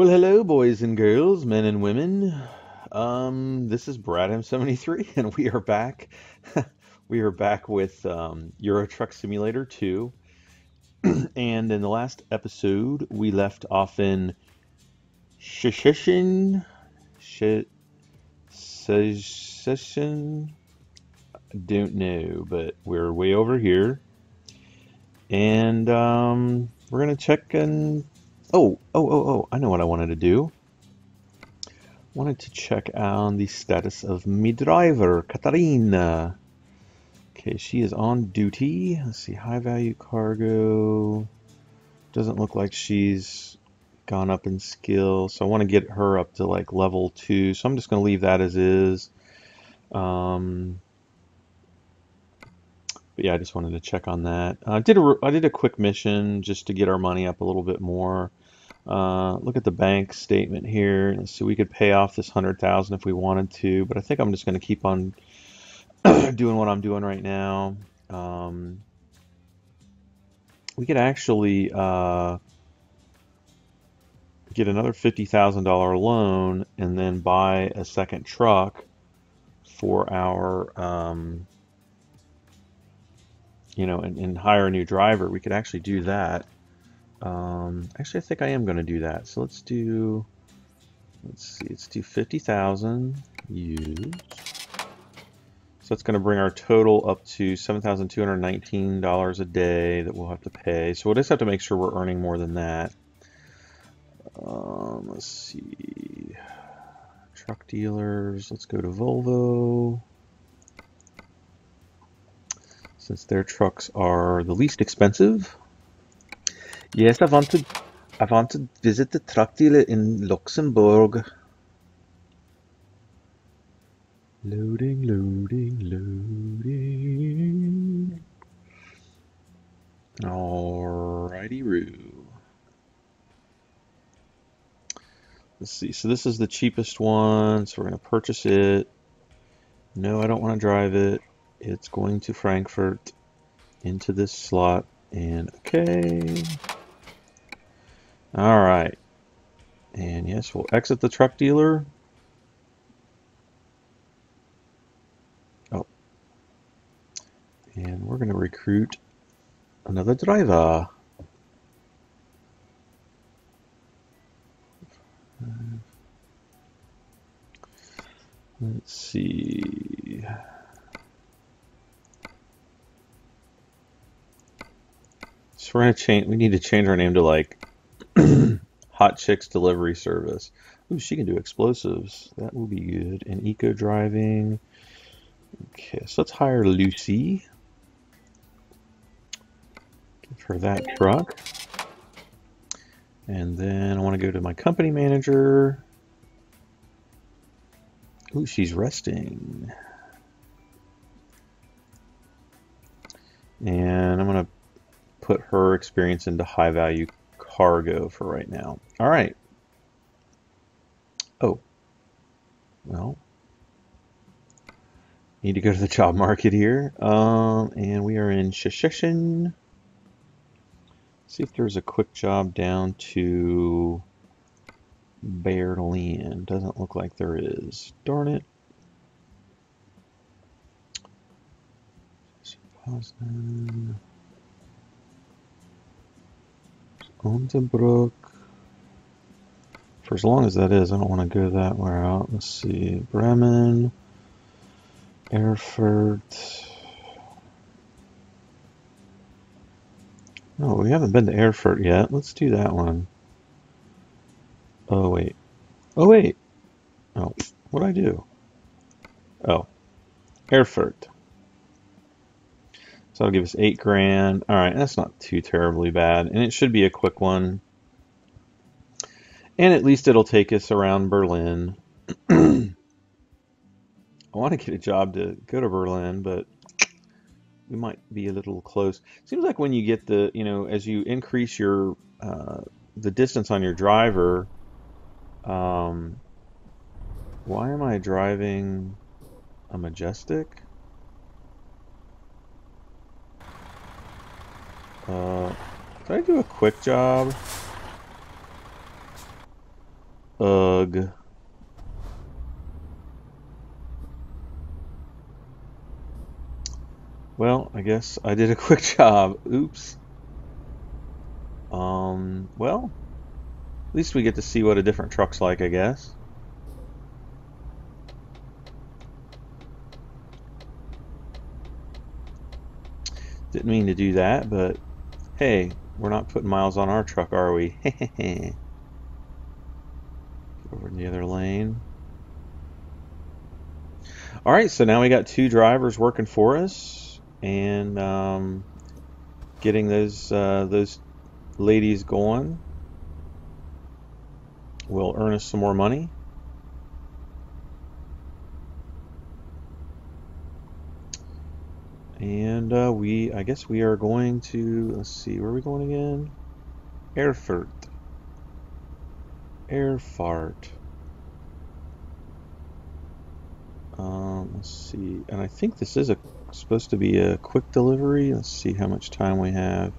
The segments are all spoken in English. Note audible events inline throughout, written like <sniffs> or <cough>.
Well, hello, boys and girls, men and women. Um, this is Brad M73, <laughs> and we are back. <laughs> we are back with um, Euro Truck Simulator 2. <clears throat> and in the last episode, we left off in Sheshin. Sheshin. Don't know, but we're way over here. And um, we're going to check and Oh, oh, oh, oh, I know what I wanted to do. Wanted to check on the status of me driver, Katarina. Okay, she is on duty. Let's see, high value cargo. Doesn't look like she's gone up in skill, so I want to get her up to like level 2. So I'm just going to leave that as is. Um, but yeah, I just wanted to check on that. I did a I did a quick mission just to get our money up a little bit more. Uh, look at the bank statement here. See, we could pay off this hundred thousand if we wanted to, but I think I'm just going to keep on <clears throat> doing what I'm doing right now. Um, we could actually uh, get another fifty thousand dollar loan and then buy a second truck for our um, you know, and, and, hire a new driver. We could actually do that. Um, actually, I think I am going to do that. So let's do, let's see, let's do 50,000 used. So that's going to bring our total up to $7,219 a day that we'll have to pay. So we'll just have to make sure we're earning more than that. Um, let's see. Truck dealers. Let's go to Volvo. Since their trucks are the least expensive. Yes, I want to. I want to visit the truck dealer in Luxembourg. Loading, loading, loading. Alrighty, Roo. Let's see. So this is the cheapest one. So we're going to purchase it. No, I don't want to drive it. It's going to Frankfurt into this slot. And okay. All right. And yes, we'll exit the truck dealer. Oh. And we're going to recruit another driver. Let's see. So we're gonna change. We need to change our name to like <clears throat> Hot Chicks Delivery Service. Ooh, she can do explosives. That will be good. And eco driving. Okay, so let's hire Lucy. Give her that truck. And then I want to go to my company manager. Ooh, she's resting. And I'm going to put her experience into high value cargo for right now. All right. Oh. Well. Need to go to the job market here. Um, and we are in Sheshin. See if there's a quick job down to Berlin. Doesn't look like there is. Darn it. Unterbrook. For as long as that is, I don't want to go that way out. Let's see. Bremen. Erfurt. No, we haven't been to Erfurt yet. Let's do that one. Oh, wait. Oh, wait. Oh, what did I do? Oh. Erfurt. So that'll give us eight grand. All right, that's not too terribly bad. And it should be a quick one. And at least it'll take us around Berlin. <clears throat> I want to get a job to go to Berlin, but we might be a little close. Seems like when you get the, you know, as you increase your, uh, the distance on your driver, um, why am I driving a Majestic? Uh, did I do a quick job? Ugh. Well, I guess I did a <laughs> quick job. Oops. Um, well, at least we get to see what a different truck's like, I guess. Didn't mean to do that, but hey, we're not putting miles on our truck, are we? <laughs> Get over in the other lane. All right, so now we got two drivers working for us, and um, getting those uh, those ladies going will earn us some more money. And uh, we, I guess we are going to, let's see, where are we going again? Erfurt. Erfurt. Um, let's see, and I think this is a supposed to be a quick delivery. Let's see how much time we have.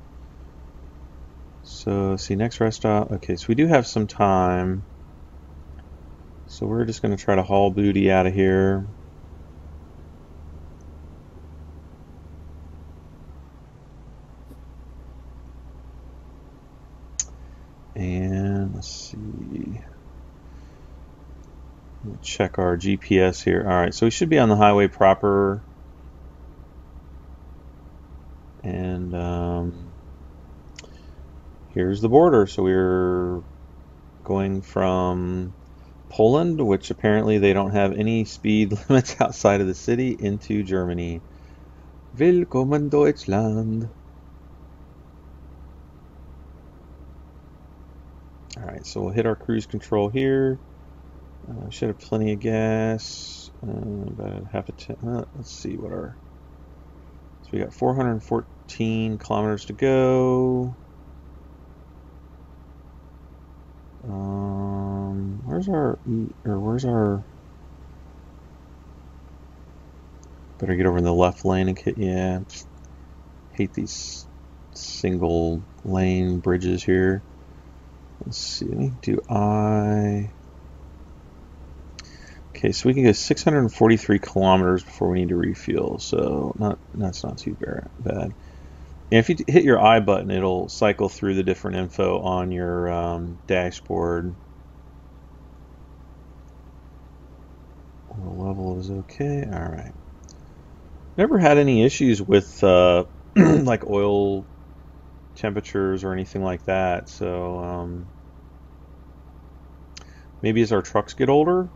So, see, next rest stop. Okay, so we do have some time. So we're just going to try to haul booty out of here. And let's see. Check our GPS here. All right, so we should be on the highway proper. And um, here's the border. So we're going from Poland, which apparently they don't have any speed <laughs> limits outside of the city, into Germany. Willkommen Deutschland. Alright, so we'll hit our cruise control here. Uh, should have plenty of gas. Uh, about half a ten. Uh, let's see what our. So we got 414 kilometers to go. Um, where's our or where's our? Better get over in the left lane and get yeah. Hate these single lane bridges here. Let's see, do I... Okay, so we can go 643 kilometers before we need to refuel, so not that's not too bad. And if you hit your I button, it'll cycle through the different info on your um, dashboard. The level is okay. All right. Never had any issues with uh, <clears throat> like oil temperatures or anything like that. So um, maybe as our trucks get older,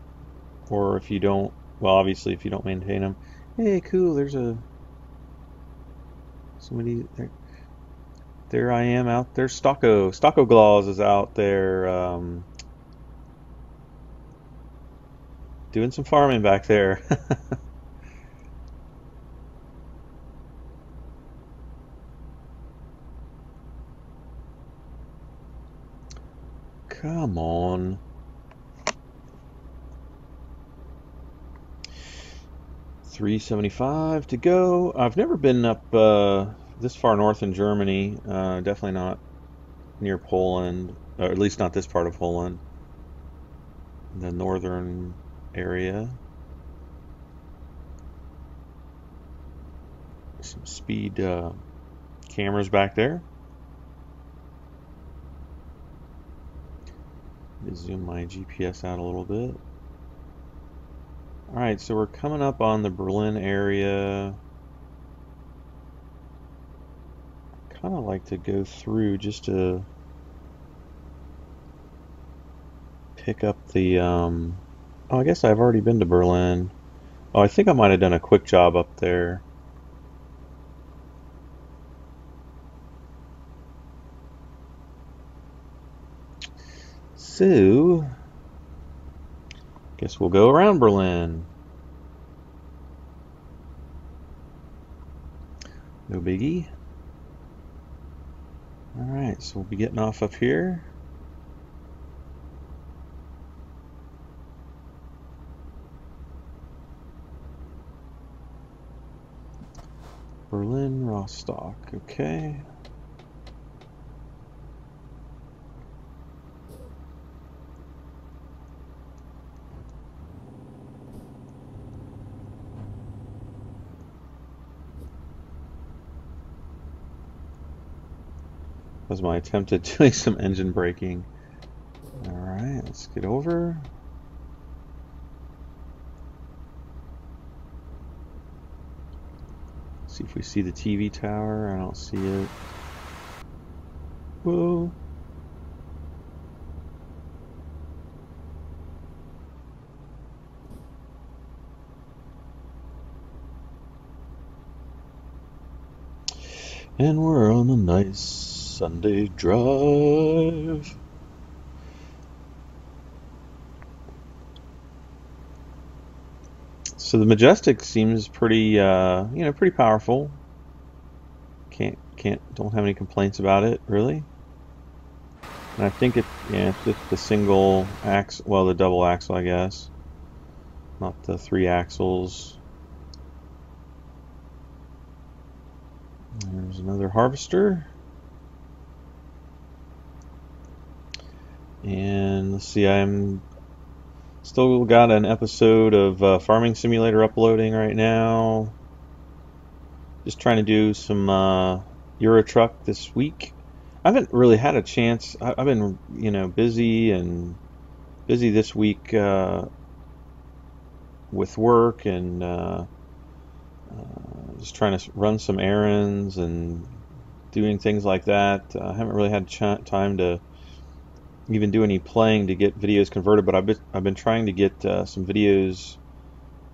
or if you don't, well, obviously if you don't maintain them. Hey, cool. There's a somebody there. There I am out there. Stocko Stockoglaws is out there um, doing some farming back there. <laughs> Come on. Three seventy-five to go. I've never been up uh, this far north in Germany. Uh, definitely not near Poland, or at least not this part of Poland. The northern area. Some speed uh, cameras back there. Zoom my GPS out a little bit. Alright, so we're coming up on the Berlin area. kind of like to go through just to pick up the, um, oh, I guess I've already been to Berlin. Oh, I think I might have done a quick job up there. So, guess we'll go around Berlin. No biggie. Alright, so we'll be getting off up here. Berlin, Rostock, okay. Was my attempt at <laughs> doing some engine braking. Alright, let's get over. See if we see the TV tower. I don't see it. Whoa. And we're on a nice Sunday drive. So the Majestic seems pretty, uh, you know, pretty powerful. Can't, can't, don't have any complaints about it, really. And I think it, yeah, it's the single axle, well, the double axle, I guess. Not the three axles. There's another harvester. And let's see, I'm still got an episode of uh, Farming Simulator uploading right now. Just trying to do some uh, Euro Truck this week. I haven't really had a chance. I, have been, you know, busy and busy this week uh, with work and uh, uh, just trying to run some errands and doing things like that. I haven't really had time to even do any playing to get videos converted, but I've been, I've been trying to get uh, some videos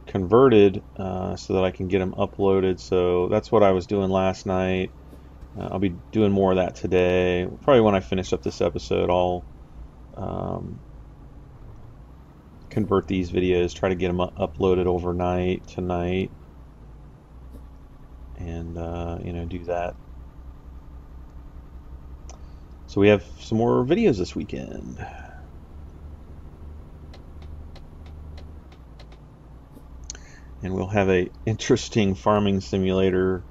converted uh, so that I can get them uploaded. So that's what I was doing last night. Uh, I'll be doing more of that today. Probably when I finish up this episode, I'll um, convert these videos, try to get them uploaded overnight tonight and uh, you know do that. So we have some more videos this weekend. And we'll have a interesting farming simulator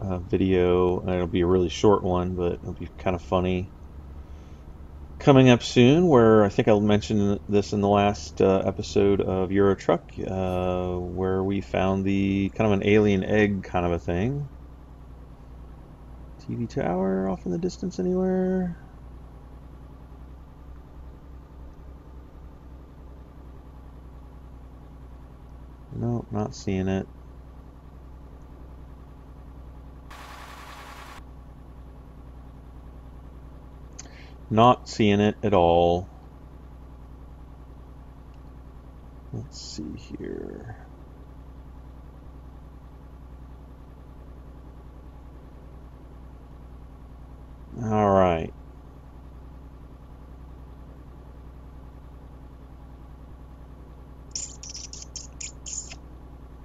uh, video. It'll be a really short one, but it'll be kind of funny coming up soon where I think I mentioned this in the last uh, episode of Euro Truck uh, where we found the kind of an alien egg kind of a thing. TV tower off in the distance anywhere? Nope, not seeing it. Not seeing it at all. Let's see here. All right.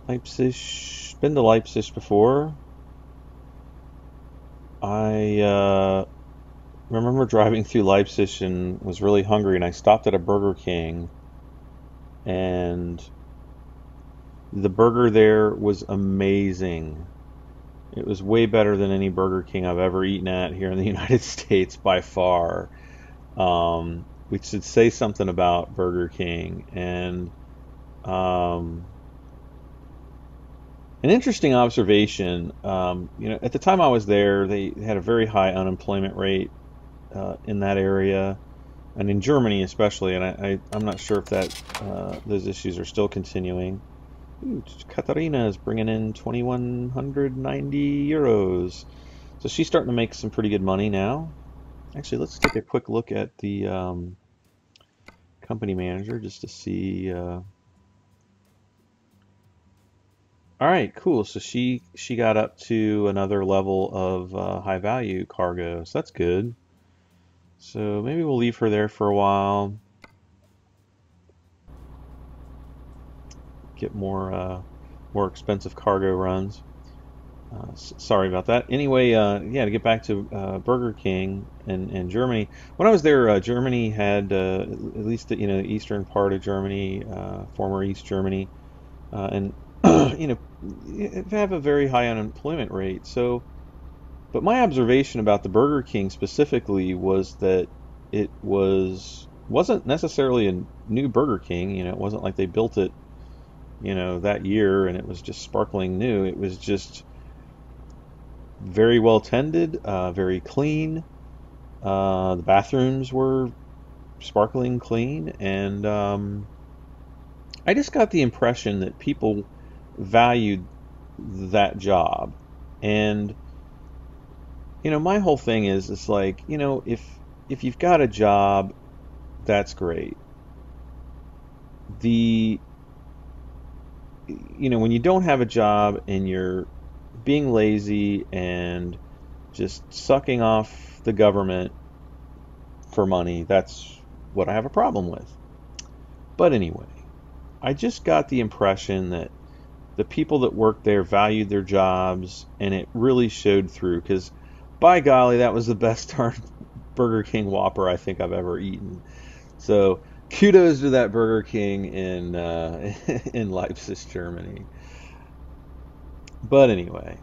Leipzig. Been to Leipzig before. I uh, remember <laughs> driving through Leipzig and was really hungry, and I stopped at a Burger King, and the burger there was amazing. It was way better than any Burger King I've ever eaten at here in the <laughs> United States by far. Um, we should say something about Burger King and um, an interesting observation. Um, you know, at the time I was there, they had a very high unemployment rate uh, in that area, and in Germany especially. And I, am not sure if that uh, those issues are still continuing. Ooh, Katarina is bringing in 2,190 euros. So she's starting to make some pretty good money now. Actually, let's take a quick look at the um, company manager just to see. Uh... All right, cool. So she she got up to another level of uh, high value cargo. So that's good. So maybe we'll leave her there for a while. Get more uh, more expensive cargo runs. Uh, sorry about that. Anyway, uh, yeah, to get back to uh, Burger King and, in Germany. When I was there, uh, Germany had uh, at least the, you know the eastern part of Germany, former East Germany, and <clears throat> you know have a very high unemployment rate. So but my observation about the Burger King specifically was that it was wasn't necessarily a new Burger King. You know, it wasn't like they built it, you know, that year and it was just sparkling new. It was just very well tended, uh, very clean. Uh, the bathrooms were sparkling clean, and um, I just got the impression that people valued that job. And you know, my whole thing is it's like, you know, if if you've got a job, that's great. The you know, when you don't have a job and you're being lazy and just sucking off the government for money, that's what I have a problem with. But anyway, I just got the impression that the people that worked there valued their jobs and it really showed through because by golly, that was the <laughs> best darn Burger King Whopper I think I've ever eaten. So kudos to that Burger King in uh, <laughs> in Leipzig, Germany. But anyway,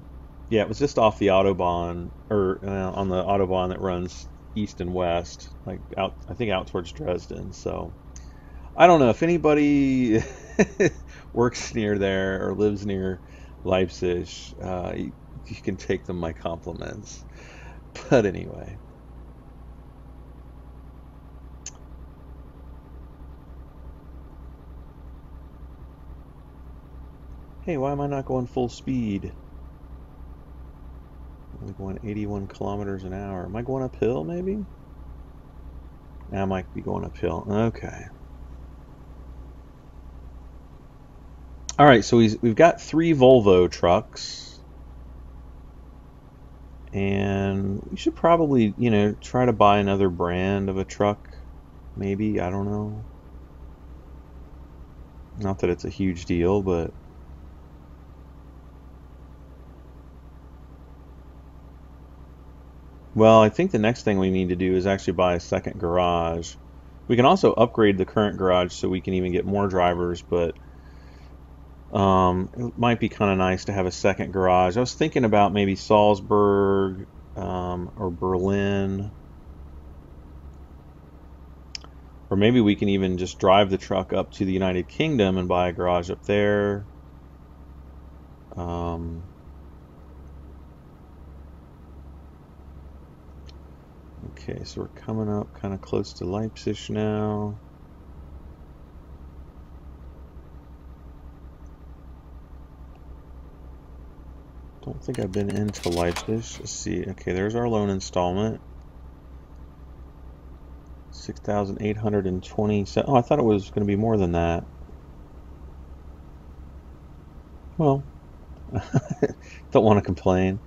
yeah, it was just off the autobahn or uh, on the autobahn that runs east and west, like out I think out towards Dresden. So I don't know if anybody <laughs> works near there or lives near Leipzig. Uh, you, you can take them my compliments. But anyway. Hey, why am I not going full speed? I'm only going 81 kilometers an hour. Am I going uphill, maybe? I might be going uphill. Okay. All right, so we've got three Volvo trucks. And we should probably, you know, try to buy another brand of a truck. Maybe, I don't know. Not that it's a huge deal, but Well, I think the next thing we need to do is actually buy a second garage. We can also upgrade the current garage so we can even get more drivers, but um, it might be kind of nice to have a second garage. I was thinking about maybe Salzburg um, or Berlin. Or maybe we can even just drive the truck up to the United Kingdom and buy a garage up there. Um, Okay, so we're coming up kind of close to Leipzig now. Don't think I've been into Leipzig. Let's see. Okay, there's our loan installment. 6,827. Oh, I thought it was going to be more than that. Well, <laughs> don't want to complain.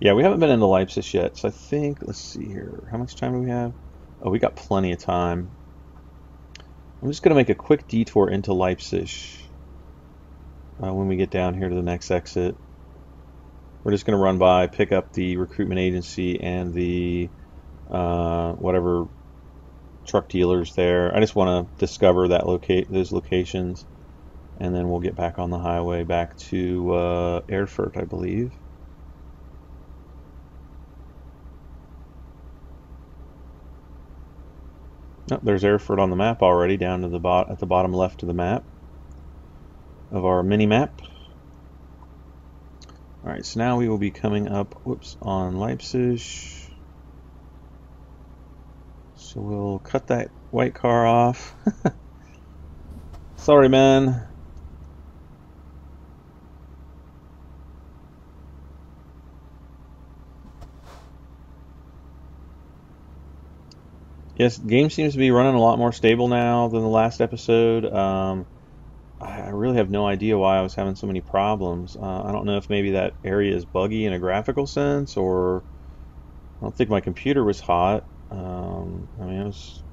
Yeah, we haven't been into Leipzig yet, so I think, let's see here. How much time do we have? Oh, we got plenty of time. I'm just going to make a quick detour into Leipzig uh, when we get down here to the next exit. We're just going to run by, pick up the recruitment agency and the uh, whatever truck dealers there. I just want to discover that locate those locations, and then we'll get back on the highway back to uh, Erfurt, I believe. Oh, there's Erfurt on the map already, down to the bot at the bottom left of the map of our mini map. All right, so now we will be coming up, whoops, on Leipzig. So we'll cut that white car off. <laughs> Sorry, man. Yes, game seems to be running a lot more stable now than the last episode. Um, I really have no idea why I was having so many problems. Uh, I don't know if maybe that area is buggy in a graphical sense, or I don't think my computer was hot. Um, I mean, it was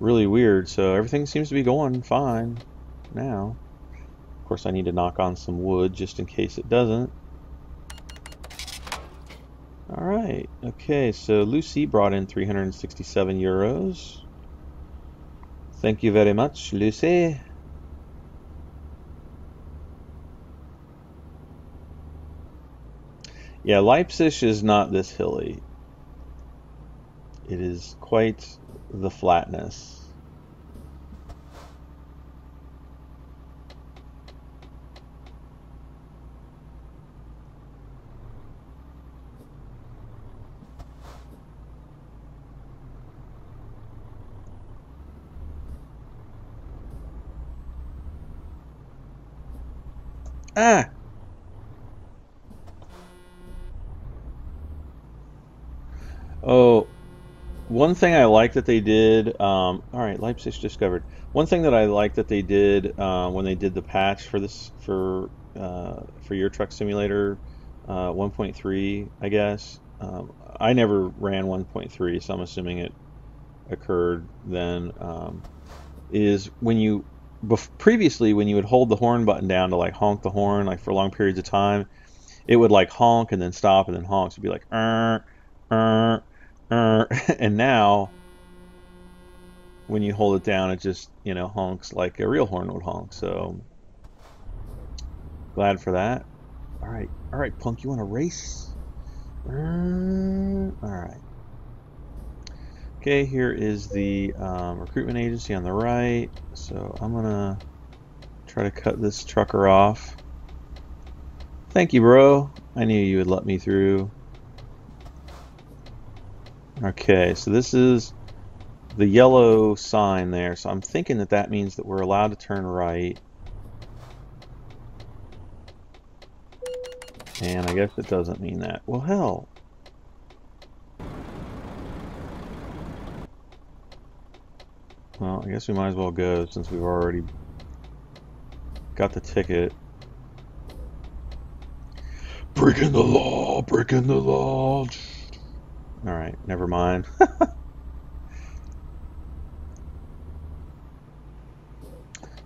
really weird. So everything seems to be going fine now. Of course, I need to knock on some wood just in case it doesn't. All right. Okay, so Lucy brought in 367 euros. Thank you very much, Lucy. Yeah, Leipzig is not this hilly. It is quite the flatness. Ah! Oh, one thing I like that they did. Um, all right, Leipzig discovered. One thing that I like that they did uh, when they did the patch for this for uh, for Euro Truck Simulator uh, 1.3, I guess. Um, I never ran 1.3, so I'm assuming it occurred then. Um, is when you previously when you would hold the horn button down to like honk the horn like for long periods of time, it would like honk and then stop and then honk. So it'd be like, er, er, er. <laughs> and now when you hold it down, it just you know honks like a real horn would honk. So glad for that. All right, all right, punk, you want to race? all right. Okay, here is the um, recruitment agency on the right. So I'm gonna try to cut this trucker off. Thank you, bro. I knew you would let me through. Okay, so this is the yellow sign there. So I'm thinking that that means that we're allowed to turn right. And I guess it doesn't mean that. Well, hell, Well, I guess we might as well go since we've already got the ticket. Breaking the law, breaking the law. Alright, never mind. <laughs>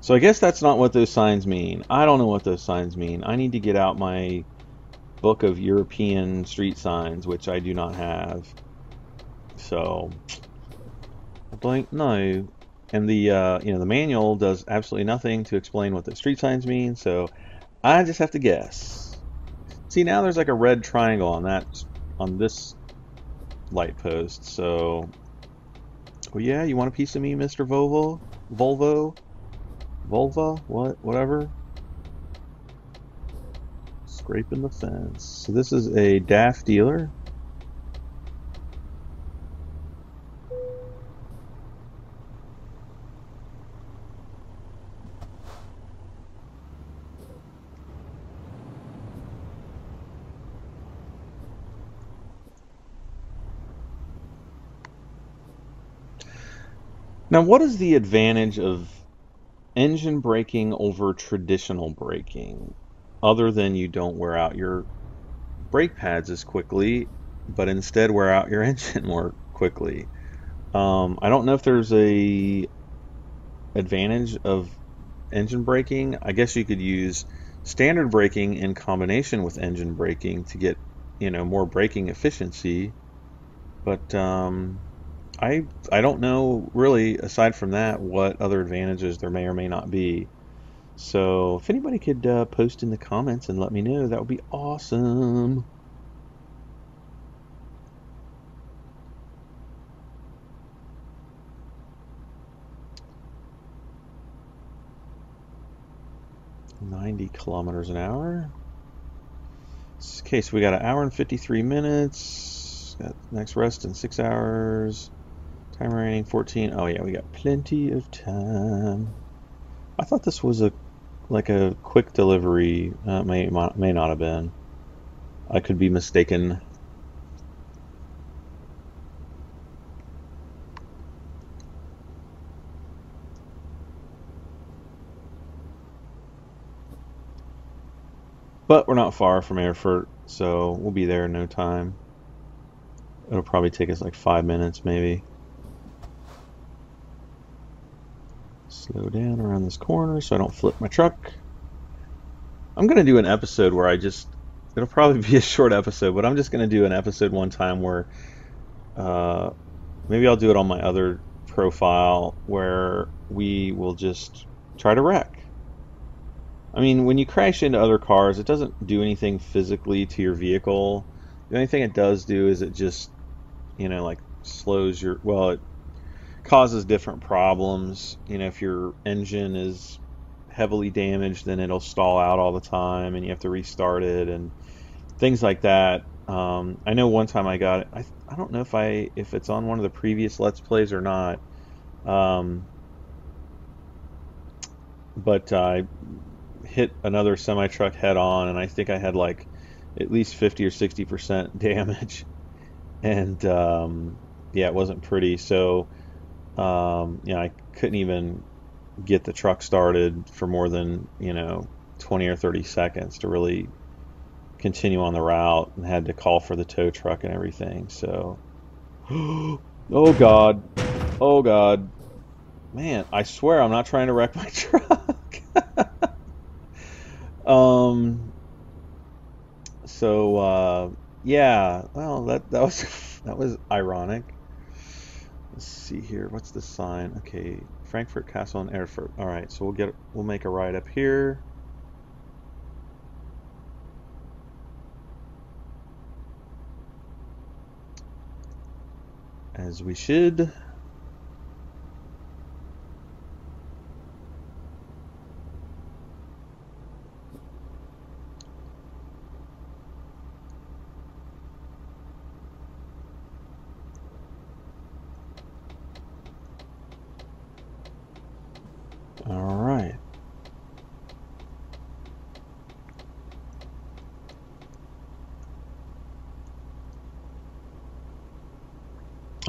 so I guess that's not what those signs mean. I don't know what those signs mean. I need to get out my book of European street signs, which I do not have. So, blank no. And the uh, you know the manual does absolutely nothing to explain what the street signs mean, so I just have to guess. See now there's like a red triangle on that on this light post, so well yeah, you want a piece of me, Mr. Volvo? Volvo? Volva? What? Whatever. Scraping the fence. So this is a DAF dealer. Now, what is the advantage of engine braking over traditional braking, other than you don't wear out your brake pads as quickly, but instead wear out your <laughs> engine more quickly? Um, I don't know if there's a advantage of engine braking. I guess you could use standard braking in combination with engine braking to get you know more braking efficiency, but um, I I don't know really aside from that what other advantages there may or may not be. So if anybody could uh, post in the comments and let me know, that would be awesome. Ninety kilometers an hour. Okay, so we got an hour and fifty-three minutes. Got next rest in six hours. Time remaining 14. Oh yeah, we got plenty of time. I thought this was a like a quick delivery. Uh, may may not have been. I could be mistaken. But we're not far from Erfurt, so we'll be there in no time. It'll probably take us like five minutes, maybe. Slow down around this corner so I don't flip my truck. I'm going to do an episode where I just, it'll probably be a short episode, but I'm just going to do an episode one time where uh, maybe I'll do it on my other profile where we will just try to wreck. I mean, when you crash into other cars, it doesn't do anything physically to your vehicle. The only thing it does do is it just, you know, like slows your, well, it causes different problems. You know, if your engine is heavily damaged, then it'll stall out all the time, and you have to restart it and things like that. Um, I know one time I got it. I, I don't know if I if it's on one of the previous Let's Plays or not. Um, but I hit another semi truck head on, and I think I had like at least 50 or 60 percent <laughs> damage, and um, yeah, it wasn't pretty. So um, you know, I couldn't even get the truck started for more than you know 20 or 30 seconds to really continue on the route, and had to call for the tow truck and everything. So, <gasps> oh god, oh god, man, I swear I'm not trying to wreck my <laughs> truck. <laughs> um. So uh, yeah, well that that was <laughs> that was ironic. Let's see here. What's the sign? Okay, Frankfurt Kassel and Erfurt. All right, so we'll get we'll make a ride up here. As we should. All right.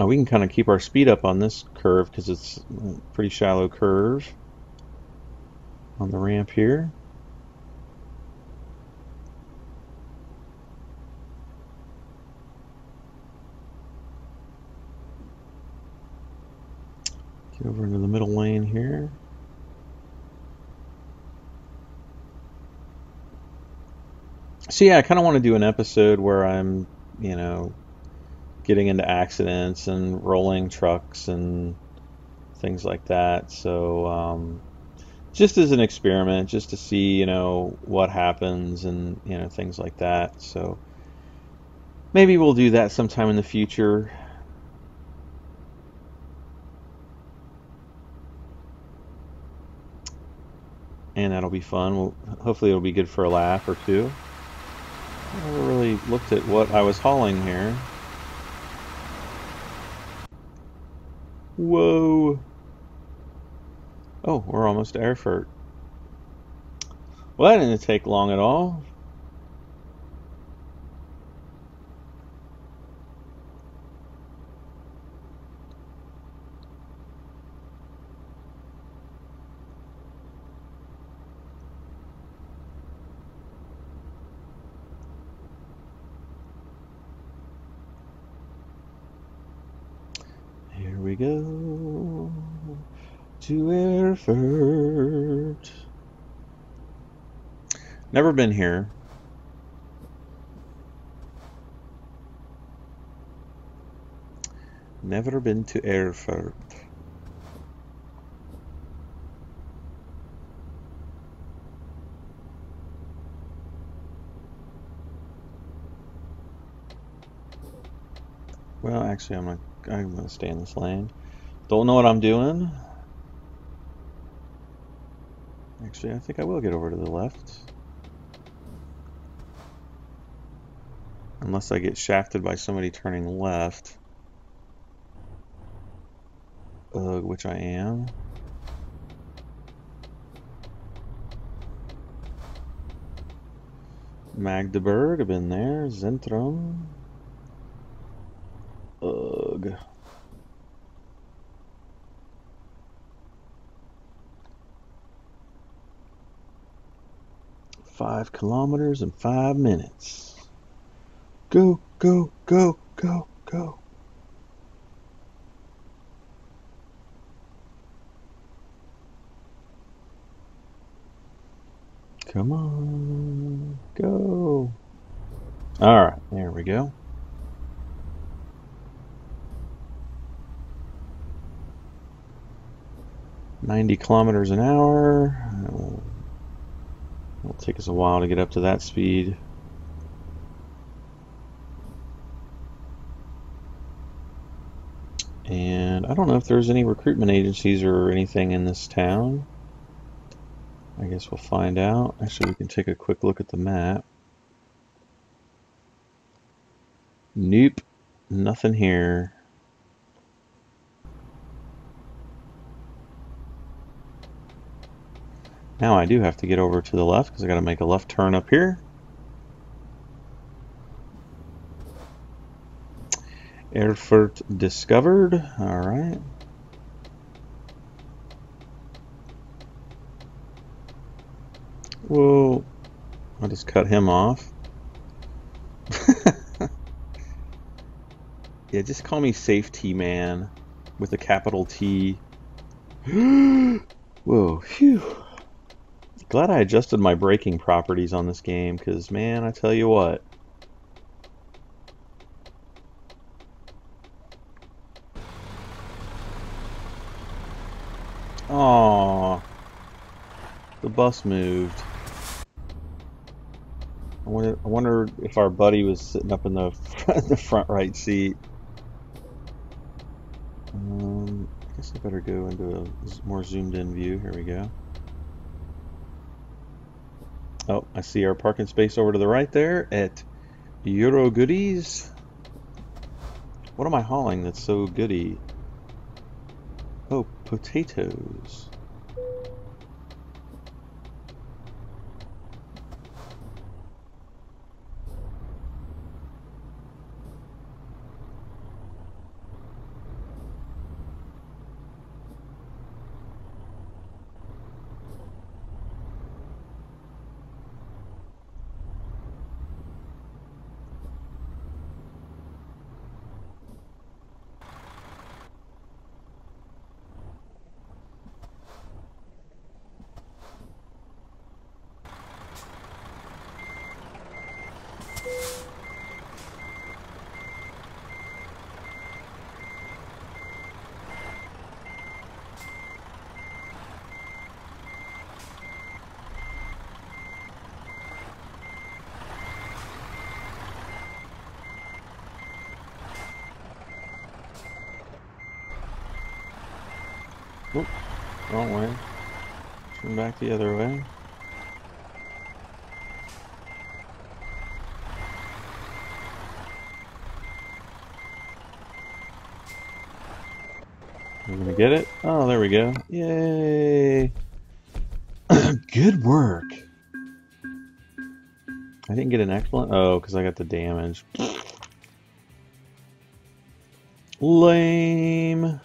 Oh, we can kind of keep our speed up on this curve because it's a pretty shallow curve on the ramp here. Get over into the middle lane here. So yeah, I kind of want to do an episode where I'm, you know, getting into accidents and rolling trucks and things like that. So um, just as an experiment, just to see, you know, what happens and you know things like that. So maybe we'll do that sometime in the future. And that'll be fun. We'll, hopefully, it'll be good for a laugh or two. I never really looked at what I was hauling here. Whoa. Oh, we're almost to Erfurt. Well, that didn't take long at all. Here we go to Erfurt. Never been here. Never been to Erfurt. Well, actually, I'm gonna I'm gonna stay in this lane. Don't know what I'm doing. Actually, I think I will get over to the left. Unless I get shafted by somebody turning left. Uh, which I am. Magdeburg, I've been there. Zentrum. Ugh. Five kilometers in five minutes. Go, go, go, go, go. Come on, go. All right, there we go. 90 kilometers an hour. It'll take us a while to get up to that speed. And I don't know if there's any recruitment agencies or anything in this town. I guess we'll find out. Actually, we can take a quick look at the map. Nope, nothing here. Now I do have to get over to the left because I got to make a left turn up here. Erfurt discovered. All right. Whoa. I'll just cut him off. <laughs> yeah, just call me Safety Man with a capital T. <gasps> Whoa, phew. Glad I adjusted my braking properties on this game, because, man, I tell you what. Aww. The bus moved. I wonder, I wonder if our buddy was sitting up in the, <laughs> the front right seat. Um, I guess I better go into a more zoomed in view. Here we go. Oh, I see our parking space over to the right there at Euro Goodies. What am I hauling that's so goody? Oh, potatoes. Oop, wrong way. Turn back the other way. We're gonna get it. Oh, there we go. Yay! <clears throat> Good work. I didn't get an excellent. Oh, because I got the damage. <sniffs> Lame.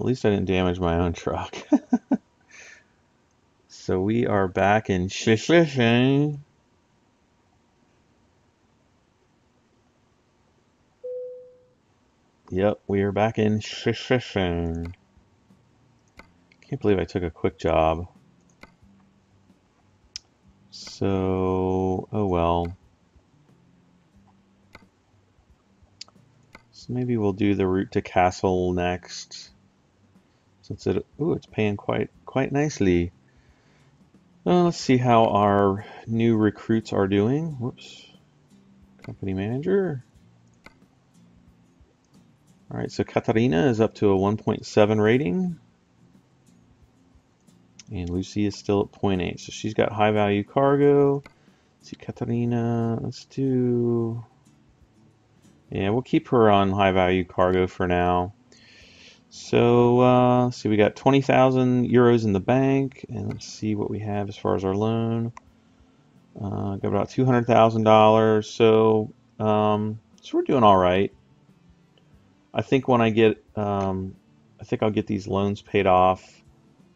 At least I didn't damage my own truck. <laughs> so we are back in Shishishin. Yep, we are back in Shishishin. Can't believe I took a quick job. So, oh well. So maybe we'll do the route to Kassel next since it ooh, it's paying quite quite nicely. Uh, let's see how our new recruits are doing. Whoops. Company manager. All right, so Katarina is up to a 1.7 rating. And Lucy is still at 0.8. So she's got high value cargo. Let's see, Katarina, let's do... Yeah, we'll keep her on high value cargo for now. So, uh, see, we got 20,000 euros in the bank, and let's see what we have as far as our loan. Uh, got about $200,000, so, um, so we're doing all right. I think when I get, um, I think I'll get these loans paid off,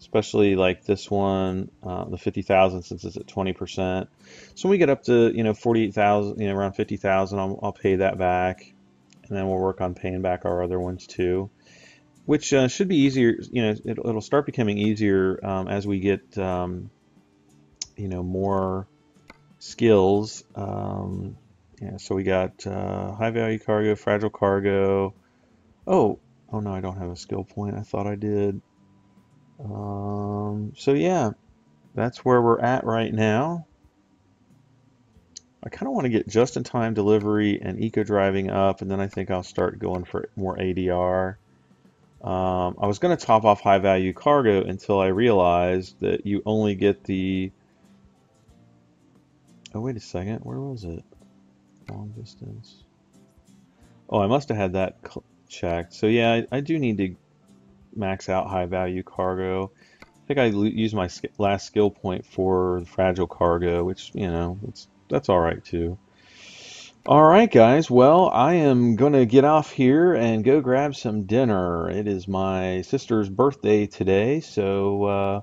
especially like this one, uh, the 50,000 since it's at 20%. So when we get up to, you know, 48,000, you know, around 50,000, I'll, I'll pay that back, and then we'll work on paying back our other ones too which uh, should be easier. You know, it, will start becoming easier um, as we get, um, you know, more skills. Um, yeah, so we got uh, high value cargo, fragile cargo. Oh, oh no, I don't have a skill point. I thought I did. Um, so yeah, that's where we're at right now. I kind of want to get just-in-time delivery and eco-driving up, and then I think I'll start going for more ADR. Um, I was going to top off high value cargo until I realized that you only get the. Oh, wait a second. Where was it? Long distance. Oh, I must have had that checked. So, yeah, I, I do need to max out high value cargo. I think I used my last skill point for fragile cargo, which you know, it's that's all right too. All right, guys. Well, I am going to get off here and go grab some dinner. It is my sister's birthday today, so uh,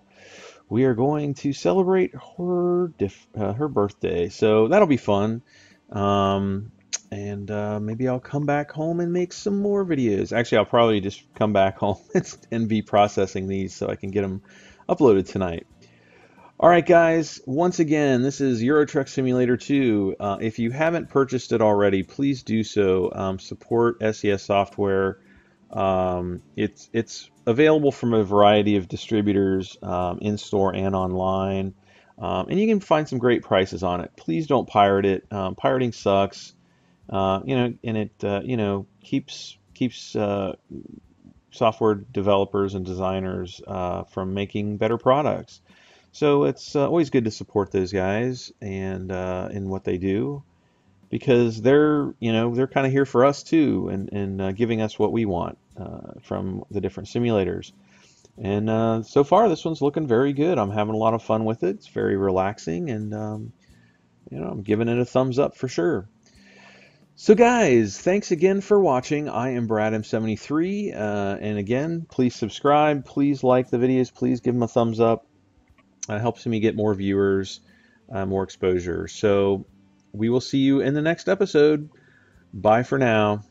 we are going to celebrate her uh, her birthday. So that'll be fun. Um, and uh, maybe I'll come back home and make some more videos. Actually, I'll probably just come back home <laughs> and be processing these so I can get them uploaded tonight. All right, guys, once again, this is Euro Truck Simulator 2. Uh, if you haven't purchased it already, please do so. Um, support SCS software. Um, it's, it's available from a variety of distributors um, in store and online. Um, and you can find some great prices on it. Please don't pirate it. Um, pirating sucks. Uh, you know, and it uh, you know keeps keeps uh, software developers and designers uh, from making better products. So it's uh, always good to support those guys and uh, in what they do because they're you know they're kind of here for us too and and uh, giving us what we want uh, from the different simulators. And uh, so far, this one's looking very good. I'm having a lot of fun with it. It's very relaxing, and um, you know I'm giving it a thumbs up for sure. So guys, thanks again for watching. I am Brad M73, uh, and again, please subscribe, please like the videos, please give them a thumbs up uh, helps me get more viewers, uh, more exposure. So we will see you in the next episode. Bye for now.